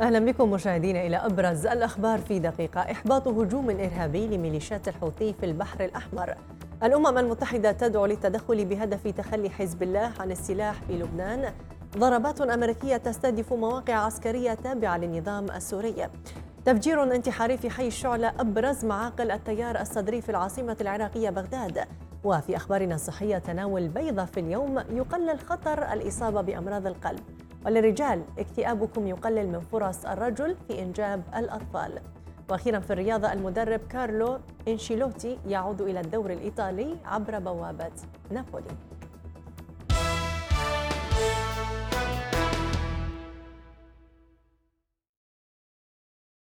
أهلا بكم مشاهدينا إلى أبرز الأخبار في دقيقة. إحباط هجوم إرهابي لميليشيات الحوثي في البحر الأحمر. الأمم المتحدة تدعو للتدخل بهدف تخلي حزب الله عن السلاح في لبنان. ضربات أمريكية تستهدف مواقع عسكرية تابعة للنظام السوري. تفجير انتحاري في حي الشعلة أبرز معاقل التيار الصدري في العاصمة العراقية بغداد. وفي أخبارنا الصحية تناول بيضة في اليوم يقلل خطر الإصابة بأمراض القلب. وللرجال اكتئابكم يقلل من فرص الرجل في إنجاب الأطفال. وأخيرا في الرياضة المدرب كارلو إنشيلوتي يعود إلى الدور الإيطالي عبر بوابة نابولي.